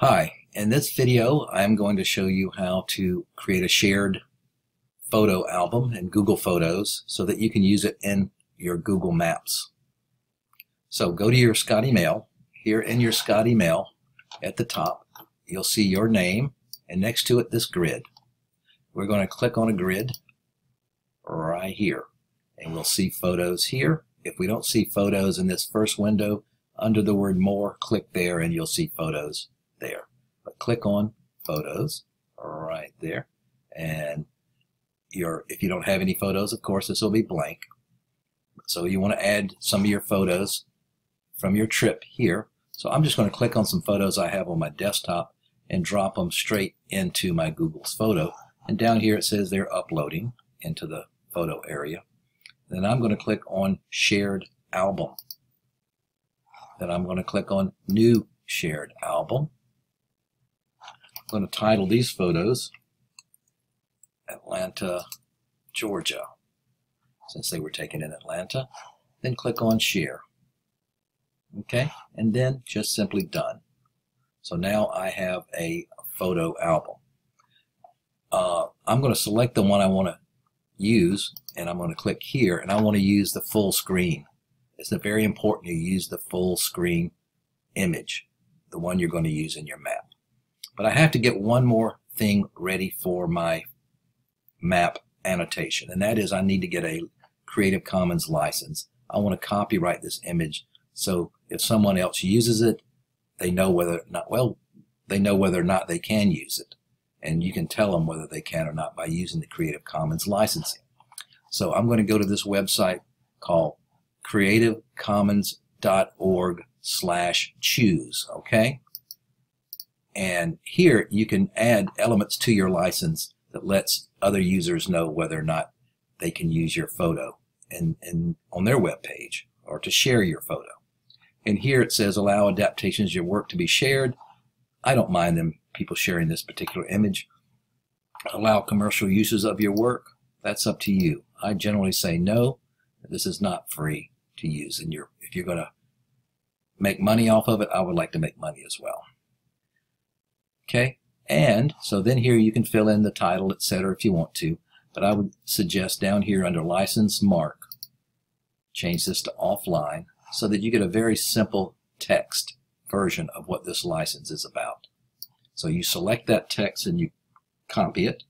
Hi, in this video I'm going to show you how to create a shared photo album in Google Photos so that you can use it in your Google Maps. So go to your Scotty Mail. Here in your Scotty Mail at the top you'll see your name and next to it this grid. We're going to click on a grid right here and we'll see photos here. If we don't see photos in this first window under the word more click there and you'll see photos click on photos right there. And your if you don't have any photos, of course, this will be blank. So you want to add some of your photos from your trip here. So I'm just going to click on some photos I have on my desktop and drop them straight into my Google's photo. And down here it says they're uploading into the photo area. Then I'm going to click on shared album. Then I'm going to click on new shared album. I'm going to title these photos Atlanta, Georgia, since they were taken in Atlanta. Then click on Share. Okay, and then just simply Done. So now I have a photo album. Uh, I'm going to select the one I want to use, and I'm going to click here, and I want to use the full screen. It's very important you use the full screen image, the one you're going to use in your map. But I have to get one more thing ready for my map annotation, and that is I need to get a Creative Commons license. I want to copyright this image so if someone else uses it, they know whether or not, well, they know whether or not they can use it. And you can tell them whether they can or not by using the Creative Commons licensing. So I'm going to go to this website called creativecommons.org slash choose, okay? And here you can add elements to your license that lets other users know whether or not they can use your photo and, and on their web page or to share your photo. And here it says allow adaptations of your work to be shared. I don't mind them people sharing this particular image. Allow commercial uses of your work. That's up to you. I generally say no. This is not free to use. And you're, if you're going to make money off of it, I would like to make money as well. Okay, and so then here you can fill in the title, etc. if you want to, but I would suggest down here under license mark, change this to offline so that you get a very simple text version of what this license is about. So you select that text and you copy it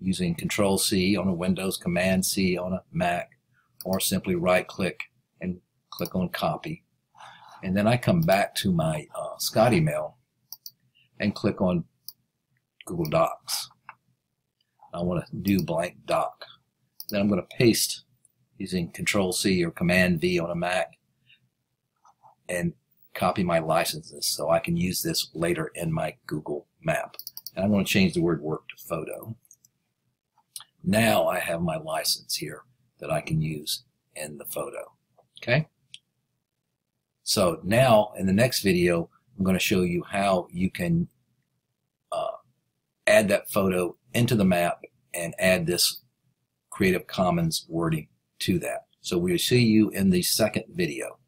using Control C on a Windows, Command C on a Mac, or simply right click and click on copy. And then I come back to my uh, Scotty Mail and click on Google Docs. I want to do blank doc. Then I'm going to paste using Control C or Command V on a Mac and copy my licenses so I can use this later in my Google map. And I'm going to change the word work to photo. Now I have my license here that I can use in the photo. Okay? So now in the next video, I'm going to show you how you can add that photo into the map and add this Creative Commons wording to that. So we'll see you in the second video.